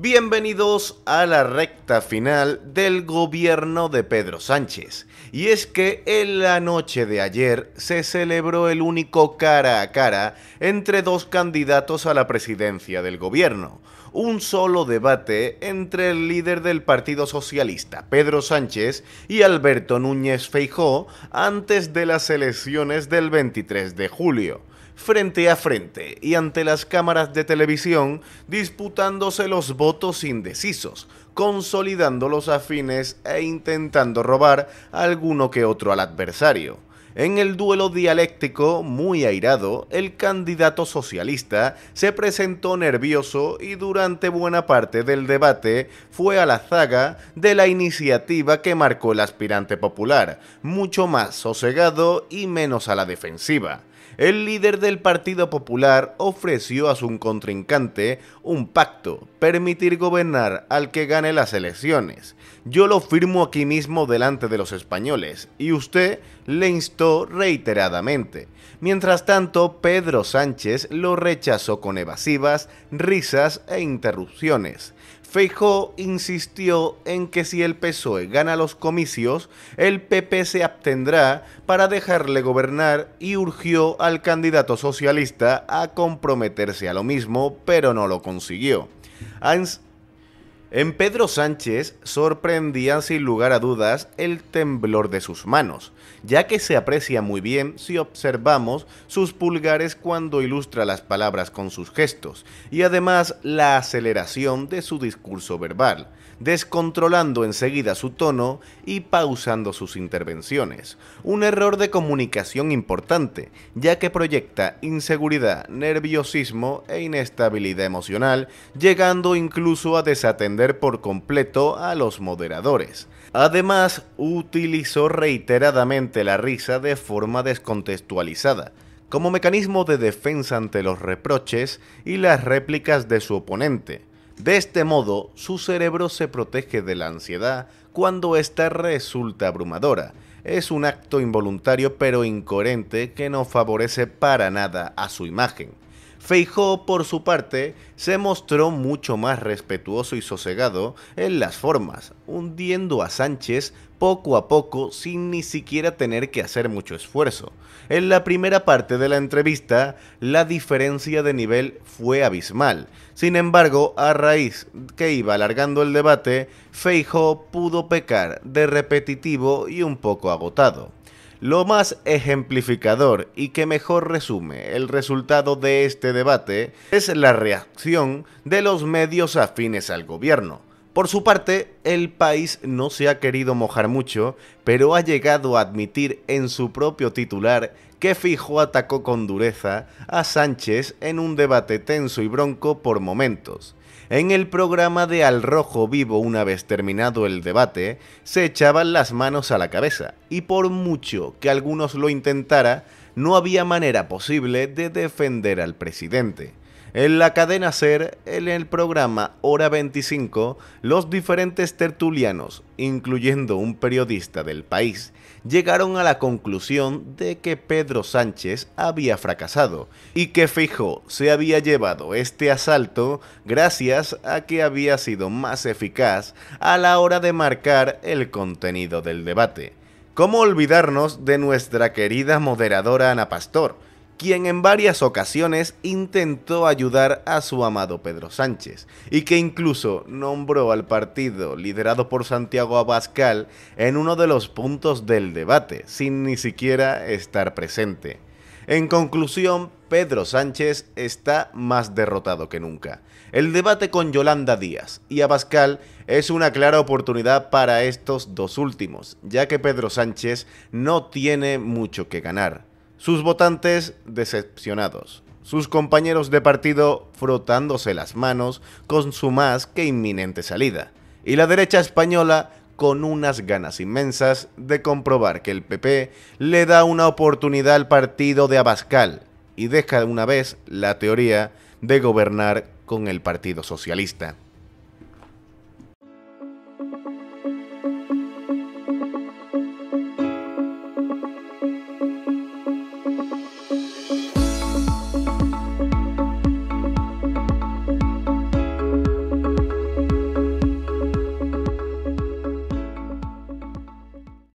Bienvenidos a la recta final del gobierno de Pedro Sánchez. Y es que en la noche de ayer se celebró el único cara a cara entre dos candidatos a la presidencia del gobierno. Un solo debate entre el líder del Partido Socialista, Pedro Sánchez, y Alberto Núñez Feijó antes de las elecciones del 23 de julio frente a frente y ante las cámaras de televisión disputándose los votos indecisos, consolidando los afines e intentando robar alguno que otro al adversario. En el duelo dialéctico, muy airado, el candidato socialista se presentó nervioso y durante buena parte del debate fue a la zaga de la iniciativa que marcó el aspirante popular, mucho más sosegado y menos a la defensiva el líder del Partido Popular ofreció a su contrincante un pacto, permitir gobernar al que gane las elecciones. Yo lo firmo aquí mismo delante de los españoles y usted le instó reiteradamente. Mientras tanto, Pedro Sánchez lo rechazó con evasivas, risas e interrupciones. Feijó insistió en que si el PSOE gana los comicios, el PP se abstendrá para dejarle gobernar y urgió al candidato socialista a comprometerse a lo mismo, pero no lo consiguió. En Pedro Sánchez sorprendía sin lugar a dudas el temblor de sus manos, ya que se aprecia muy bien si observamos sus pulgares cuando ilustra las palabras con sus gestos, y además la aceleración de su discurso verbal descontrolando enseguida su tono y pausando sus intervenciones. Un error de comunicación importante, ya que proyecta inseguridad, nerviosismo e inestabilidad emocional, llegando incluso a desatender por completo a los moderadores. Además, utilizó reiteradamente la risa de forma descontextualizada, como mecanismo de defensa ante los reproches y las réplicas de su oponente, de este modo, su cerebro se protege de la ansiedad cuando ésta resulta abrumadora. Es un acto involuntario pero incoherente que no favorece para nada a su imagen. Feijó, por su parte, se mostró mucho más respetuoso y sosegado en las formas, hundiendo a Sánchez poco a poco sin ni siquiera tener que hacer mucho esfuerzo. En la primera parte de la entrevista, la diferencia de nivel fue abismal. Sin embargo, a raíz que iba alargando el debate, Feijo pudo pecar de repetitivo y un poco agotado. Lo más ejemplificador y que mejor resume el resultado de este debate es la reacción de los medios afines al gobierno. Por su parte, el país no se ha querido mojar mucho, pero ha llegado a admitir en su propio titular que Fijo atacó con dureza a Sánchez en un debate tenso y bronco por momentos. En el programa de Al Rojo Vivo, una vez terminado el debate, se echaban las manos a la cabeza, y por mucho que algunos lo intentara, no había manera posible de defender al presidente. En la cadena SER, en el programa Hora 25, los diferentes tertulianos, incluyendo un periodista del país, llegaron a la conclusión de que Pedro Sánchez había fracasado y que Fijo se había llevado este asalto gracias a que había sido más eficaz a la hora de marcar el contenido del debate. ¿Cómo olvidarnos de nuestra querida moderadora Ana Pastor? Quien en varias ocasiones intentó ayudar a su amado Pedro Sánchez y que incluso nombró al partido liderado por Santiago Abascal en uno de los puntos del debate, sin ni siquiera estar presente. En conclusión, Pedro Sánchez está más derrotado que nunca. El debate con Yolanda Díaz y Abascal es una clara oportunidad para estos dos últimos, ya que Pedro Sánchez no tiene mucho que ganar sus votantes decepcionados, sus compañeros de partido frotándose las manos con su más que inminente salida, y la derecha española con unas ganas inmensas de comprobar que el PP le da una oportunidad al partido de Abascal y deja una vez la teoría de gobernar con el Partido Socialista.